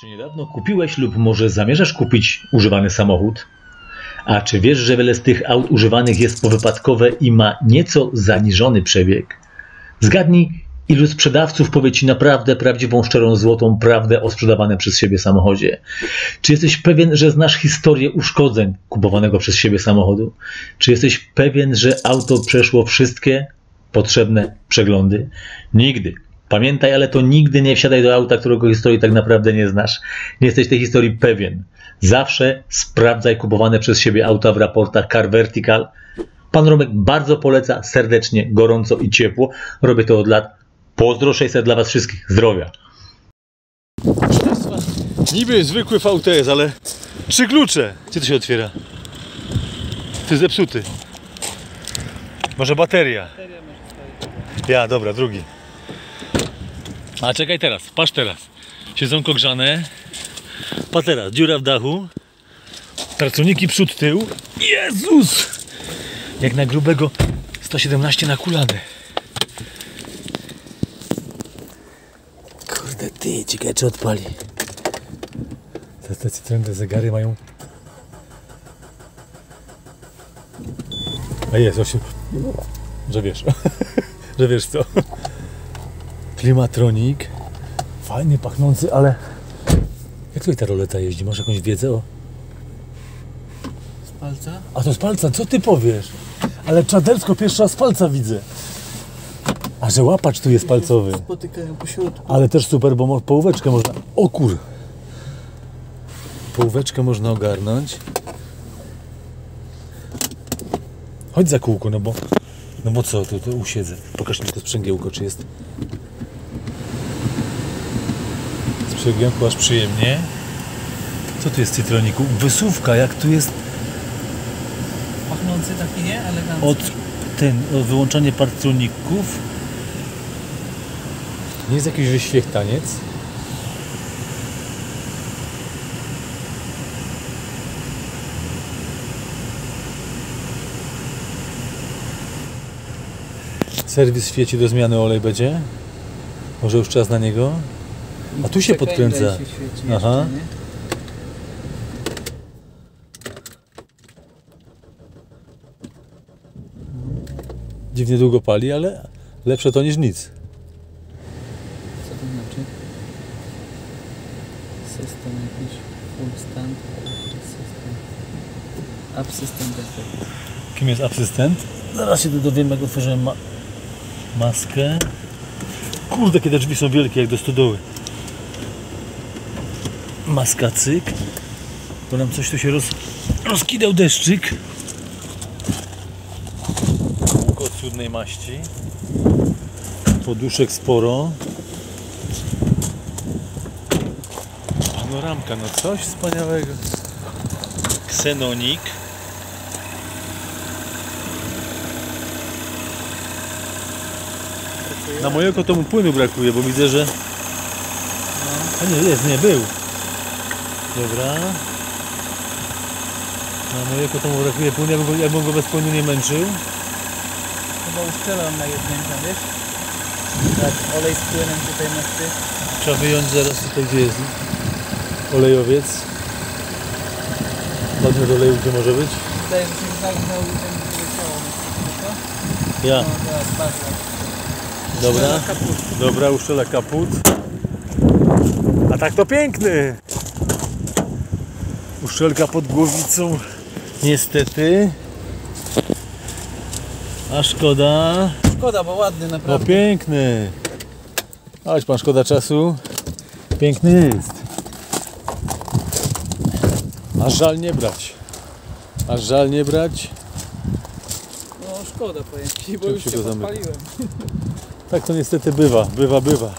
Czy niedawno kupiłeś lub może zamierzasz kupić używany samochód? A czy wiesz, że wiele z tych aut używanych jest powypadkowe i ma nieco zaniżony przebieg? Zgadnij, ilu sprzedawców powie ci naprawdę prawdziwą, szczerą, złotą prawdę o sprzedawanym przez siebie samochodzie? Czy jesteś pewien, że znasz historię uszkodzeń kupowanego przez siebie samochodu? Czy jesteś pewien, że auto przeszło wszystkie potrzebne przeglądy? Nigdy. Pamiętaj, ale to nigdy nie wsiadaj do auta, którego historii tak naprawdę nie znasz. Nie jesteś tej historii pewien. Zawsze sprawdzaj kupowane przez siebie auta w raportach Car Vertical. Pan Romek bardzo poleca, serdecznie, gorąco i ciepło. Robię to od lat. Pozdro 600 dla Was wszystkich. Zdrowia. Niby zwykły VTS, ale trzy klucze. Gdzie to się otwiera? Ty zepsuty. Może bateria? Ja, dobra, drugi. A czekaj teraz, patrz teraz. Siedzonko grzane. Patrz teraz, dziura w dachu. Pracowniki przód, tył. Jezus! Jak na grubego 117 na kuladę. Kurde ty, ciekawe czy odpali. Te cytrynne zegary mają... A jest, osiem... Że wiesz. że wiesz co. Klimatronik. Fajnie pachnący, ale... Jak tutaj ta roleta jeździ? Masz jakąś wiedzę o... Z palca? A to z palca, co ty powiesz? Ale czadersko pierwszy raz z palca widzę. A że łapacz tu jest palcowy. Spotykają po środku. Ale też super, bo połóweczkę można... O kur... Połóweczkę można ogarnąć. Chodź za kółko, no bo... No bo co, tu, tu usiedzę. Pokaż mi to sprzęgiełko, czy jest... Sprzęgiełko aż przyjemnie. Co tu jest w Citroniku? Wysuwka, jak tu jest Pachnący taki, nie? Elegancki. od ten, od wyłączanie partroników. Nie jest jakiś wyświechtaniec. Serwis świeci do zmiany olej będzie. Może już czas na niego. A tu się podkręca. się Aha. jeszcze? Dziwnie długo pali, ale lepsze to niż nic. Co to znaczy? System jakiś full stand. System. Defect. Kim jest asystent? Zaraz się dowiemy, jak otworzyłem ma maskę. Kurde, kiedy drzwi są wielkie, jak do stodoły. Maska cyk. Bo nam coś tu się roz... rozkidał deszczyk. Kółko cudnej maści. Poduszek sporo. Panoramka, no coś wspaniałego. Ksenonik. Na moje oko to mu płynu brakuje, bo widzę, że... A nie, jest, nie, był. Dobra. Na moje oko to mu brakuje płynu, ja bym, go, ja bym go bez płynu nie męczył. Chyba uszczelam na jedynkę, wiesz? Tak, olej z płynem tutaj styk. Trzeba wyjąć zaraz tutaj, gdzie jest olejowiec. Podmiot oleju, gdzie może być? Wydaje, że się zagnął i ten styk, Ja. No. Dobra. Dobra, uszczela kaput. A tak to piękny! Uszczelka pod głowicą. Niestety. A szkoda. Szkoda, bo ładny naprawdę. piękny. Chodź pan, szkoda czasu. Piękny jest. Aż żal nie brać. Aż żal nie brać. No szkoda powiem ci, bo Czym już się się. Tak to niestety bywa, bywa, bywa.